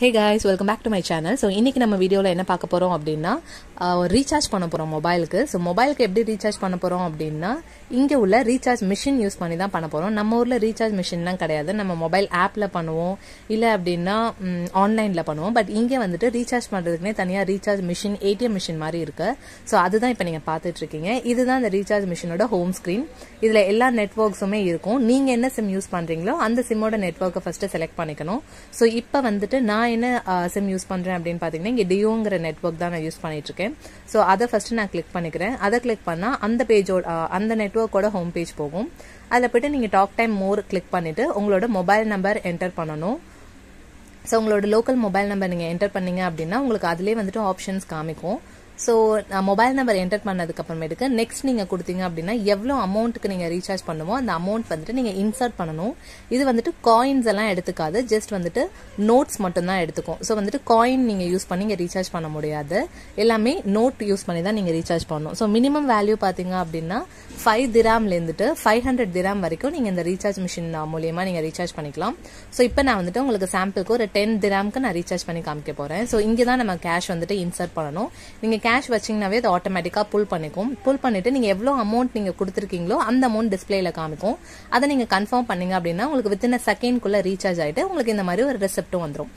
Hey guys welcome back to my channel so இன்னைக்கு நம்ம வீடியோவில் என்ன பார்க்க போகிறோம் அப்படின்னா ரீசார்ஜ் பண்ண போகிறோம் மொபைலுக்கு ஸோ மொபைலுக்கு எப்படி ரீசார்ஜ் பண்ண போகிறோம் அப்படின்னா இங்கே உள்ள ரீசார்ஜ் மிஷின் யூஸ் பண்ணி தான் பண்ண போகிறோம் நம்ம ஊரில் ரீசார்ஜ் மிஷின்லாம் கிடையாது. நம்ம மொபைல் ஆப்பில் பண்ணுவோம். இல்லை அப்படின்னா ஆன்லைனில் பண்ணுவோம். பட் இங்கே வந்துட்டு ரீசார்ஜ் பண்ணுறதுக்குனே தனியாக ரீசார்ஜ் மிஷின் ஏடிஎம் மிஷின் மாதிரி இருக்குது ஸோ அதுதான் இப்போ நீங்கள் பார்த்துட்ருக்கீங்க. இதுதான் இந்த ரீசார்ஜ் மிஷினோட ஹோம் ஸ்க்ரீன் இதில் எல்லா நெட்ஒர்க்ஸுமே இருக்கும். நீங்கள் என்ன சிம் யூஸ் பண்ணுறீங்களோ அந்த சிம்மோட நெட்ஒர்க்கை ஃபஸ்ட்டு செலக்ட் பண்ணிக்கணும். ஸோ இப்போ வந்துட்டு நான் நான் என்ன சிம் யூஸ் பண்ணுறேன் அப்படின்னு பார்த்தீங்கன்னா இங்கே டியோங்கிற நெட்ஒர்க் தான் நான் யூஸ் பண்ணிட்டு இருக்கேன் ஸோ அதை ஃபர்ஸ்ட் நான் கிளிக் பண்ணிக்கிறேன். அதை கிளிக் பண்ணால் அந்த பேஜோட அந்த நெட்ஒர்க்கோட ஹோம் பேஜ் போகும். அதில் போய்ட்டு நீங்கள் டாக் டைம் மோர் கிளிக் பண்ணிவிட்டு உங்களோட மொபைல் நம்பர் என்டர் பண்ணணும். ஸோ உங்களோட லோக்கல் மொபைல் நம்பர் நீங்கள் என்டர் பண்ணீங்க அப்படின்னா உங்களுக்கு அதிலே வந்துட்டு ஆப்ஷன்ஸ் காமிக்கும். ஸோ மொபைல் நம்பர் என்டர் பண்ணதுக்கு அப்புறமேட்டுக்கு நெக்ஸ்ட் நீங்கள் கொடுத்தீங்க அப்படின்னா எவ்வளோ அமௌண்ட்டுக்கு நீங்கள் ரீசார்ஜ் பண்ணுமோ அந்த அமௌண்ட் வந்துட்டு நீங்கள் இன்சர்ட் பண்ணணும். இது வந்துட்டு காயின்ஸ் எல்லாம் எடுத்துக்காது ஜஸ்ட் வந்துட்டு நோட்ஸ் மட்டும்தான் எடுத்துக்கும். ஸோ வந்துட்டு காயின் நீங்கள் யூஸ் பண்ணி இங்கே ரீசார்ஜ் பண்ண முடியாது. எல்லாமே நோட் யூஸ் பண்ணி தான் நீங்கள் ரீசார்ஜ் பண்ணணும். ஸோ மினிமம் வேல்யூ பார்த்தீங்க அப்படின்னா ஃபைவ் திராம்லேருந்துட்டு ஃபைவ் ஹண்ட்ரட் திராம் வரைக்கும் நீங்கள் இந்த ரீசார்ஜ் மிஷின் மூலியமாக நீங்கள் ரீசார்ஜ் பண்ணிக்கலாம். ஸோ இப்போ நான் வந்துட்டு உங்களுக்கு சாம்பிளுக்கு ஒரு டென் திராம்க்கு நான் ரீசார்ஜ் பண்ணி காமிக்க போகிறேன் ஸோ இங்கே தான் நம்ம கேஷ் வந்துட்டு இன்சர்ட் பண்ணணும். நீங்கள் கேஷ் வச்சிங்கனாவே அது ஆட்டோமேட்டிக்காக புல் பண்ணிக்கும். புல் பண்ணிவிட்டு நீங்கள் எவ்வளோ அமௌண்ட் நீங்கள் கொடுத்துருக்கீங்களோ அந்த அமௌண்ட் டிஸ்பிளேல காமிக்கும். அதை நீங்கள் கன்ஃபார்ம் பண்ணீங்க அப்படின்னா உங்களுக்கு வித்தின் செகண்ட்குள்ளே ரீசார்ஜ் ஆகிட்டு உங்களுக்கு இந்த மாதிரி ஒரு ரெசிப்ட்டும் வந்துடும்